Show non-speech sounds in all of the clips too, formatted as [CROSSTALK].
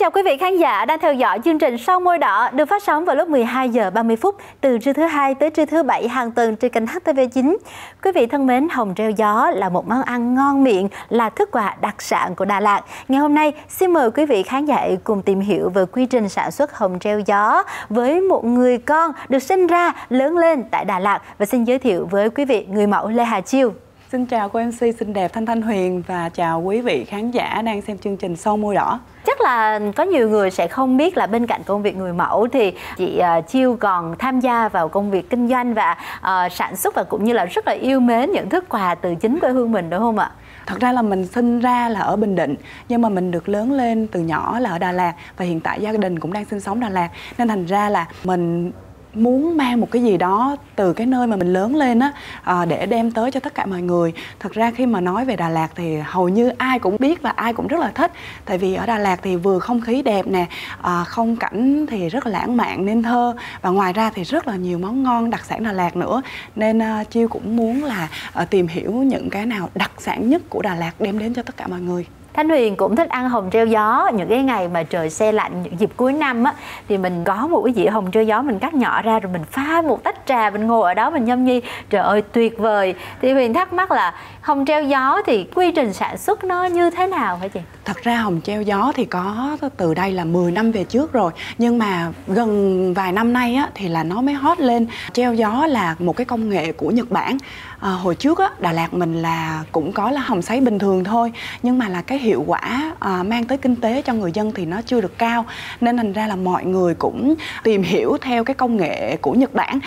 chào quý vị khán giả đang theo dõi chương trình Sau môi đỏ được phát sóng vào lúc 12 giờ 30 phút từ trưa thứ hai tới trưa thứ bảy hàng tuần trên kênh HTV9. Quý vị thân mến, hồng treo gió là một món ăn ngon miệng, là thức quà đặc sản của Đà Lạt. Ngày hôm nay, xin mời quý vị khán giả cùng tìm hiểu về quy trình sản xuất hồng treo gió với một người con được sinh ra lớn lên tại Đà Lạt và xin giới thiệu với quý vị người mẫu Lê Hà Chiêu. Xin chào cô MC xinh đẹp Thanh Thanh Huyền và chào quý vị khán giả đang xem chương trình Sâu Môi Đỏ. Chắc là có nhiều người sẽ không biết là bên cạnh công việc người mẫu thì chị uh, Chiêu còn tham gia vào công việc kinh doanh và uh, sản xuất và cũng như là rất là yêu mến những thức quà từ chính quê hương mình đúng không ạ? Thật ra là mình sinh ra là ở Bình Định nhưng mà mình được lớn lên từ nhỏ là ở Đà Lạt và hiện tại gia đình cũng đang sinh sống Đà Lạt nên thành ra là mình muốn mang một cái gì đó từ cái nơi mà mình lớn lên á à, để đem tới cho tất cả mọi người. Thật ra khi mà nói về đà lạt thì hầu như ai cũng biết và ai cũng rất là thích. Tại vì ở đà lạt thì vừa không khí đẹp nè à, không cảnh thì rất là lãng mạn nên thơ. Và ngoài ra thì rất là nhiều món ngon đặc sản đà lạt nữa. Nên uh, chiêu cũng muốn là uh, tìm hiểu những cái nào đặc sản nhất của đà lạt đem đến cho tất cả mọi người. Thanh Huyền cũng thích ăn hồng treo gió. Những cái ngày mà trời xe lạnh, những dịp cuối năm á, thì mình có một cái dĩa hồng treo gió mình cắt nhỏ ra rồi mình pha một tách trà, mình ngồi ở đó mình nhâm nhi. Trời ơi, tuyệt vời. Thì Huyền thắc mắc là hồng treo gió thì quy trình sản xuất nó như thế nào hả chị? Thật ra hồng treo gió thì có từ đây là 10 năm về trước rồi. Nhưng mà gần vài năm nay á, thì là nó mới hot lên. Treo gió là một cái công nghệ của Nhật Bản à, hồi trước á Đà Lạt mình là cũng có là hồng sấy bình thường thôi nhưng mà là cái hiệu quả à, mang tới kinh tế cho người dân thì nó chưa được cao nên thành ra là mọi người cũng tìm hiểu theo cái công nghệ của Nhật Bản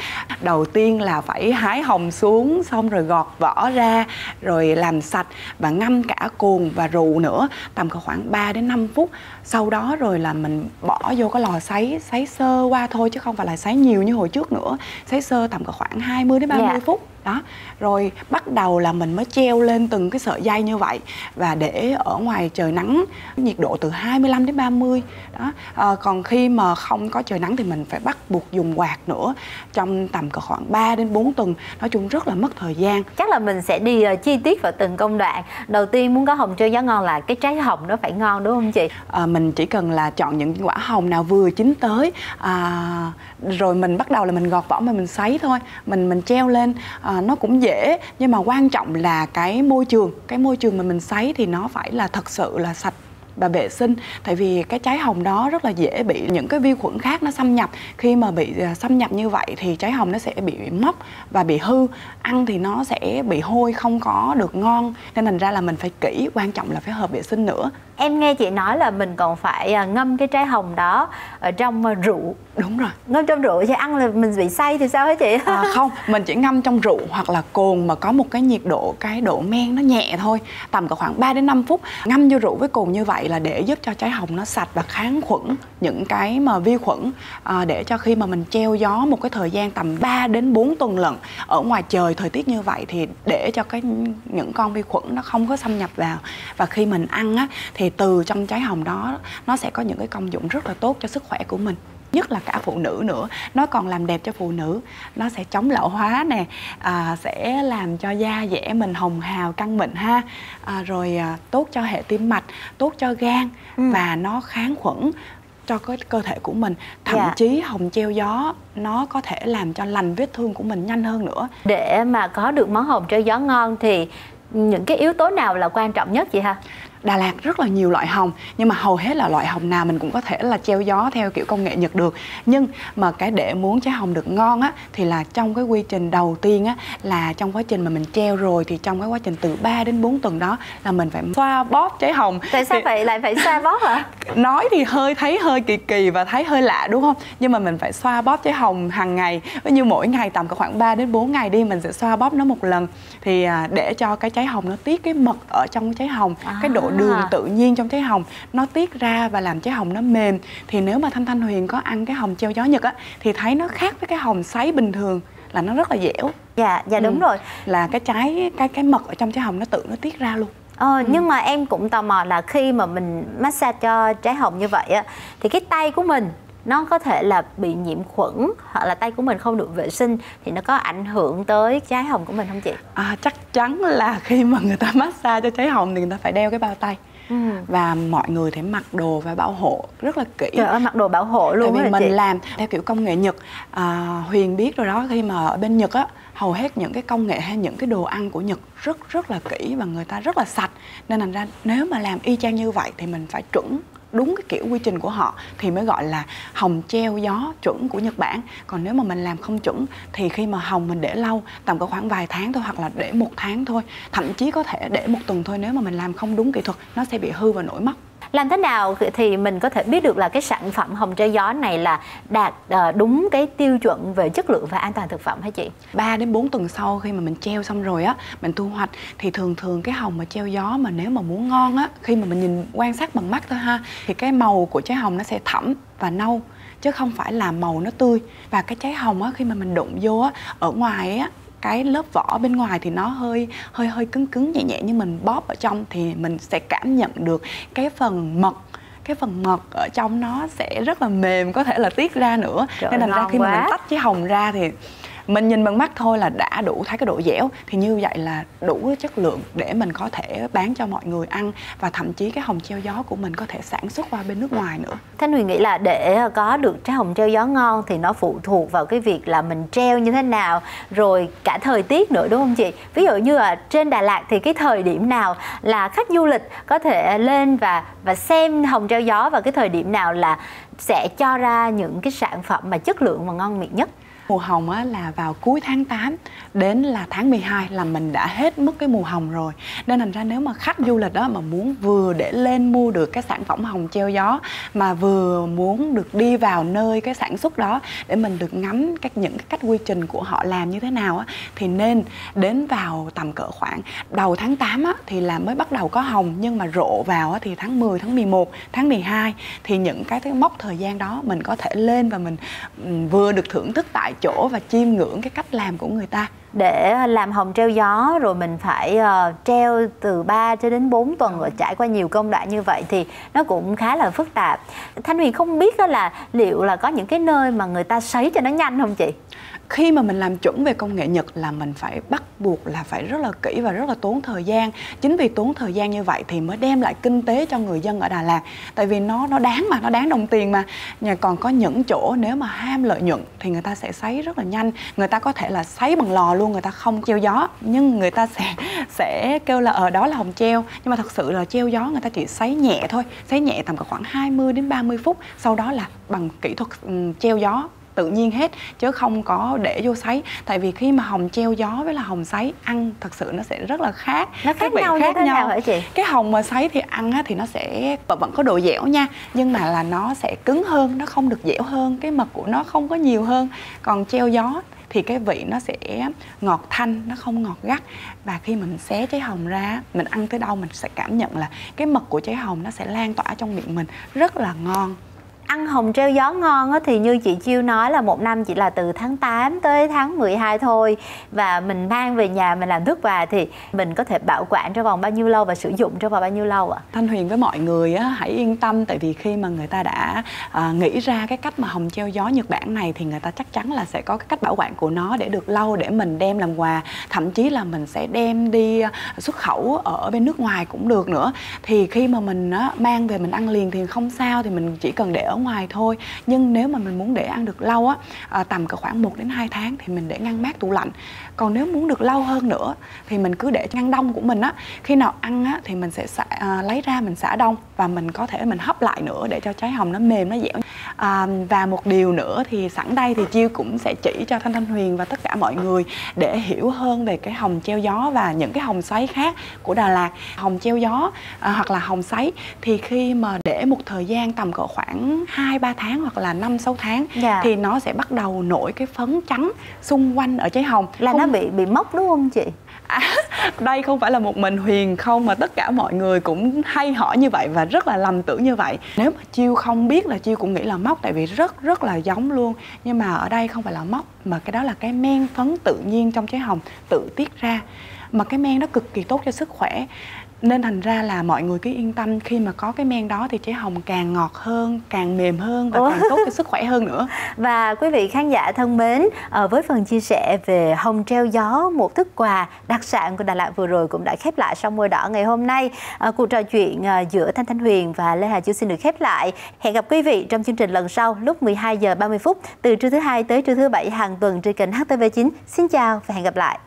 đầu tiên là phải hái hồng xuống xong rồi gọt vỏ ra rồi làm sạch và ngâm cả cồn và rượu nữa tầm khoảng 3 đến 5 phút sau đó rồi là mình bỏ vô cái lò sấy sấy sơ qua thôi chứ không phải là sấy nhiều như hồi trước nữa sấy sơ tầm khoảng 20 đến 30 yeah. Dạ. phút đó. Rồi bắt đầu là mình mới treo lên từng cái sợi dây như vậy và để ở ngoài trời nắng nhiệt độ từ 25 đến 30 đó. À, còn khi mà không có trời nắng thì mình phải bắt buộc dùng quạt nữa trong tầm cỡ khoảng 3 đến 4 tuần. Nói chung rất là mất thời gian. Chắc là mình sẽ đi uh, chi tiết vào từng công đoạn. Đầu tiên muốn có hồng treo giá ngon là cái trái hồng nó phải ngon đúng không chị? À, mình chỉ cần là chọn những quả hồng nào vừa chín tới à, rồi mình bắt đầu là mình gọt vỏ mà mình sấy thôi. Mình mình treo lên. À, À, nó cũng dễ. Nhưng mà quan trọng là cái môi trường. Cái môi trường mà mình sấy thì nó phải là thật sự là sạch và vệ sinh. Tại vì cái trái hồng đó rất là dễ bị những cái vi khuẩn khác nó xâm nhập. Khi mà bị à, xâm nhập như vậy thì trái hồng nó sẽ bị mốc và bị hư. Ăn thì nó sẽ bị hôi không có được ngon. Nên thành ra là mình phải kỹ quan trọng là phải hợp vệ sinh nữa. Em nghe chị nói là mình còn phải à, ngâm cái trái hồng đó ở trong à, rượu. Đúng rồi. Ngâm trong rượu chứ ăn là mình bị say thì sao hả chị? À, không mình chỉ ngâm trong rượu hoặc là cồn mà có một cái nhiệt độ cái độ men nó nhẹ thôi. Tầm cả khoảng 3 đến 5 phút ngâm vô rượu với cồn như vậy là để giúp cho trái hồng nó sạch và kháng khuẩn những cái mà vi khuẩn à, để cho khi mà mình treo gió một cái thời gian tầm 3 đến 4 tuần lận ở ngoài trời thời tiết như vậy thì để cho cái những con vi khuẩn nó không có xâm nhập vào. Và khi mình ăn á thì từ trong trái hồng đó nó sẽ có những cái công dụng rất là tốt cho sức khỏe của mình nhất là cả phụ nữ nữa. Nó còn làm đẹp cho phụ nữ. Nó sẽ chống lão hóa nè. À, sẽ làm cho da dẻ mình hồng hào căng mịn ha. À, rồi à, tốt cho hệ tim mạch tốt cho gan ừ. và nó kháng khuẩn cho cái cơ thể của mình. Thậm dạ. chí hồng treo gió nó có thể làm cho lành vết thương của mình nhanh hơn nữa. Để mà có được món hồng treo gió ngon thì những cái yếu tố nào là quan trọng nhất chị ha Đà Lạt rất là nhiều loại hồng nhưng mà hầu hết là loại hồng nào mình cũng có thể là treo gió theo kiểu công nghệ Nhật được. Nhưng mà cái để muốn trái hồng được ngon á thì là trong cái quy trình đầu tiên á là trong quá trình mà mình treo rồi thì trong cái quá trình từ 3 đến 4 tuần đó là mình phải xoa bóp trái hồng. Tại sao thì... vậy lại phải xoa bóp hả? [LAUGHS] Nói thì hơi thấy hơi kỳ kỳ và thấy hơi lạ đúng không? Nhưng mà mình phải xoa bóp trái hồng hàng ngày. Ví như mỗi ngày tầm khoảng 3 đến 4 ngày đi mình sẽ xoa bóp nó một lần. Thì à, để cho cái trái hồng nó tiết cái mật ở trong trái hồng à. cái độ đường à. tự nhiên trong trái hồng nó tiết ra và làm trái hồng nó mềm thì nếu mà thanh thanh huyền có ăn cái hồng treo gió nhật á thì thấy nó khác với cái hồng sấy bình thường là nó rất là dẻo dạ dạ đúng ừ. rồi là cái trái cái cái mật ở trong trái hồng nó tự nó tiết ra luôn Ờ, ừ. nhưng mà em cũng tò mò là khi mà mình massage cho trái hồng như vậy á thì cái tay của mình nó có thể là bị nhiễm khuẩn hoặc là tay của mình không được vệ sinh thì nó có ảnh hưởng tới trái hồng của mình không chị? À, chắc chắn là [LAUGHS] khi mà người ta massage cho trái hồng thì người ta phải đeo cái bao tay ừ. và mọi người thì mặc đồ và bảo hộ rất là kỹ Trời ơi, mặc đồ bảo hộ luôn tại vì mình chị. làm theo kiểu công nghệ nhật à, huyền biết rồi đó khi mà ở bên nhật á hầu hết những cái công nghệ hay những cái đồ ăn của Nhật rất rất là kỹ và người ta rất là sạch nên thành ra nếu mà làm y chang như vậy thì mình phải chuẩn đúng cái kiểu quy trình của họ thì mới gọi là hồng treo gió chuẩn của Nhật Bản. Còn nếu mà mình làm không chuẩn thì khi mà hồng mình để lâu, tầm có khoảng vài tháng thôi hoặc là để một tháng thôi, thậm chí có thể để một tuần thôi nếu mà mình làm không đúng kỹ thuật, nó sẽ bị hư và nổi mất làm thế nào thì mình có thể biết được là cái sản phẩm hồng treo gió này là đạt ờ, đúng cái tiêu chuẩn về chất lượng và an toàn thực phẩm hả chị? 3 đến 4 tuần sau khi mà mình treo xong rồi á, mình thu hoạch thì thường thường cái hồng mà treo gió mà nếu mà muốn ngon á, khi mà mình nhìn quan sát bằng mắt thôi ha, thì cái màu của trái hồng nó sẽ thẫm và nâu chứ không phải là màu nó tươi và cái trái hồng á khi mà mình đụng vô á ở ngoài á cái lớp vỏ bên ngoài thì nó hơi hơi hơi cứng cứng nhẹ nhẹ nhưng mình bóp ở trong thì mình sẽ cảm nhận được cái phần mật cái phần mật ở trong nó sẽ rất là mềm có thể là tiết ra nữa Trời nên thành ra khi quá. mà mình tách cái hồng ra thì mình nhìn bằng mắt thôi là đã đủ thấy cái độ dẻo thì như vậy là đủ chất lượng để mình có thể bán cho mọi người ăn và thậm chí cái hồng treo gió của mình có thể sản xuất qua bên nước ngoài nữa Thanh Huyền nghĩ là để ờ, có được trái hồng treo gió ngon thì nó phụ thuộc vào cái việc là mình treo như thế nào, rồi cả thời tiết nữa, đúng không chị? Ví dụ như là trên Đà Lạt thì cái thời điểm nào là khách du lịch có thể lên và và xem hồng treo gió và cái thời điểm nào là sẽ cho ra những cái sản phẩm mà chất lượng và ngon miệng nhất? Mùa hồng á, là vào cuối tháng 8 đến là tháng 12 là mình đã hết mất cái mùa hồng rồi. Nên thành ra nếu mà khách du lịch đó mà muốn vừa để lên mua được cái sản phẩm hồng treo gió Mà vừa muốn được đi vào nơi cái sản xuất đó để mình được ngắm các những cái cách quy trình của họ làm như thế nào á Thì nên đến vào tầm cỡ khoảng đầu tháng 8 á, thì là mới bắt đầu có hồng. Nhưng mà rộ vào á, thì tháng 10, tháng 11, tháng 12 Thì những cái, cái mốc thời gian đó mình có thể lên và mình vừa được thưởng thức tại chỗ và chiêm ngưỡng cái cách làm của người ta để làm hồng treo gió rồi mình phải uh, treo từ 3 cho đến 4 tuần rồi trải qua nhiều công đoạn như vậy thì nó cũng khá là phức tạp. Thanh Huyền không biết đó là liệu là có những cái nơi mà người ta sấy cho nó nhanh không chị? khi mà mình làm chuẩn về công nghệ Nhật là mình phải bắt buộc là phải rất là kỹ và rất là tốn thời gian. Chính vì tốn thời gian như vậy thì mới đem lại kinh tế cho người dân ở Đà Lạt. Tại vì nó nó đáng mà nó đáng đồng tiền mà. Nhà còn có những chỗ nếu mà ham lợi nhuận thì người ta sẽ sấy rất là nhanh. Người ta có thể là sấy bằng lò luôn người ta không treo gió nhưng người ta sẽ sẽ kêu là ở đó là hồng treo. Nhưng mà thật sự là treo gió người ta chỉ sấy nhẹ thôi sấy nhẹ tầm khoảng 20 đến 30 phút sau đó là bằng kỹ thuật um, treo gió tự nhiên hết chứ không có để vô sấy tại vì khi mà hồng treo gió với là hồng sấy ăn thật sự nó sẽ rất là khác nó khác nhau khác nhau. nào hả chị? Cái hồng mà sấy thì ăn á, thì nó sẽ vẫn có độ dẻo nha nhưng mà là nó sẽ cứng hơn nó không được dẻo hơn cái mật của nó không có nhiều hơn. Còn treo gió thì cái vị nó sẽ ngọt thanh, nó không ngọt gắt. Và khi mình xé trái hồng ra, mình ăn tới đâu mình sẽ cảm nhận là cái mật của trái hồng nó sẽ lan tỏa trong miệng mình. Rất là ngon ăn hồng treo gió ngon á, thì như chị Chiêu nói là một năm chỉ là từ tháng 8 tới tháng 12 thôi và mình mang về nhà mình làm thức và thì mình có thể bảo quản trong vòng bao nhiêu lâu và sử dụng trong vòng bao nhiêu lâu ạ? À? Thanh Huyền với mọi người á, hãy yên tâm tại vì khi mà người ta đã à, nghĩ ra cái cách mà hồng treo gió Nhật Bản này thì người ta chắc chắn là sẽ có cái cách bảo quản của nó để được lâu để mình đem làm quà thậm chí là mình sẽ đem đi à, xuất khẩu ở bên nước ngoài cũng được nữa thì khi mà mình á, mang về mình ăn liền thì không sao thì mình chỉ cần để ở ngoài thôi. Nhưng nếu mà mình muốn để ăn được lâu á à, tầm cỡ khoảng 1 đến 2 tháng thì mình để ngăn mát tủ lạnh. Còn nếu muốn được lâu hơn nữa thì mình cứ để ngăn đông của mình á. Khi nào ăn á thì mình sẽ xả, à, lấy ra mình xả đông và mình có thể mình hấp lại nữa để cho trái hồng nó mềm nó dẻo à, và một điều nữa thì sẵn đây thì chiêu cũng sẽ chỉ cho thanh thanh huyền và tất cả mọi người để hiểu hơn về cái hồng treo gió và những cái hồng sấy khác của đà lạt hồng treo gió à, hoặc là hồng sấy thì khi mà để một thời gian tầm cỡ khoảng 2 3 tháng hoặc là 5 6 tháng Dạ. thì nó sẽ bắt đầu nổi cái phấn trắng xung quanh ở trái hồng là Không- nó bị bị mốc đúng không chị? À, đây không phải là một mình Huyền không mà tất cả mọi người cũng hay hỏi như vậy và rất là lầm tưởng như vậy. Nếu mà Chiêu không biết là Chiêu cũng nghĩ là móc tại vì rất rất là giống luôn. Nhưng mà ở đây không phải là móc mà cái đó là cái men phấn tự nhiên trong trái hồng tự tiết ra. Mà cái men nó cực kỳ tốt cho sức khỏe. Nên thành ra là mọi người cứ yên tâm khi mà có cái men đó thì trái hồng càng ngọt hơn càng mềm hơn và Ủa? càng tốt cho sức khỏe hơn nữa. [LAUGHS] Và quý vị khán giả thân mến ờ, với phần chia sẻ về hồng treo gió một thức quà đặc sản của Đà Lạt vừa rồi cũng đã khép lại trong môi đỏ ngày hôm nay. Ờ, cuộc trò chuyện ờ, giữa Thanh Thanh Huyền và Lê Hà Chu xin được khép lại. Hẹn gặp quý vị trong chương trình lần sau lúc 12 giờ 30 phút từ trưa thứ hai tới trưa thứ bảy hàng tuần trên kênh HTV9 xin chào và hẹn gặp lại